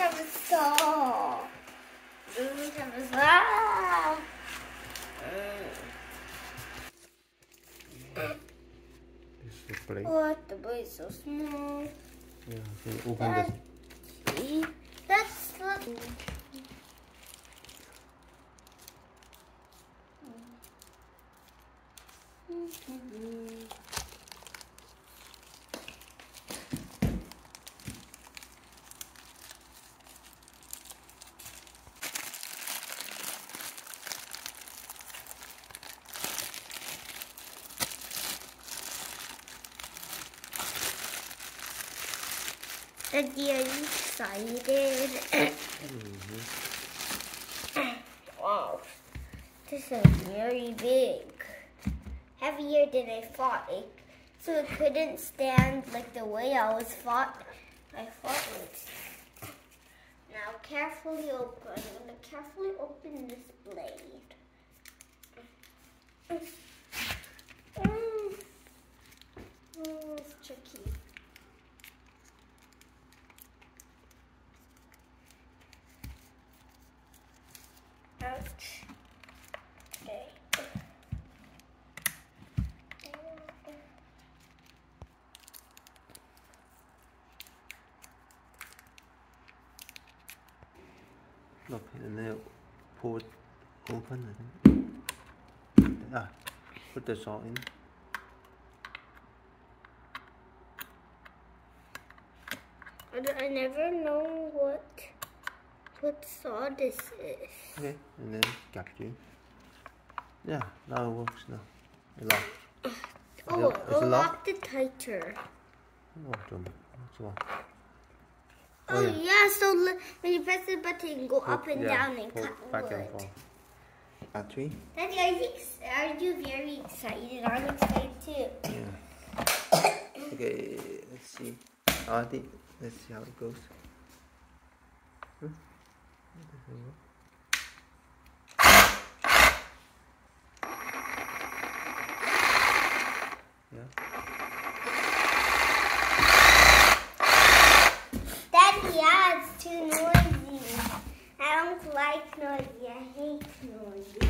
A saw. Doesn't have a saw. This is the plate. What? The boy is so small. Yeah, you open this? See? That's not. Mm-hmm. Daddy, are you excited? wow, this is very big. Heavier than I thought. It, so it couldn't stand like the way I was thought. I thought it. Now carefully open. I'm gonna carefully open this blade. Mm. Mm, it's tricky. Ouch. Okay. Look, and then pull it open. I think. Ah, put the salt in. I never know what what saw this is. Okay, and then capture. Yeah, now it works now. Oh, it locked. Oh, it, it locked it tighter. Locked them. What's? Oh, oh yeah. yeah, so when you press the button, go Pull, up and yeah, down and cut back wood. And forth. Battery. Daddy, are you, are you very excited? I'm excited too. Yeah. okay, let's see. I think, let's see how it goes. Hmm? Daddy, it's too noisy. I don't like noisy. I hate noisy.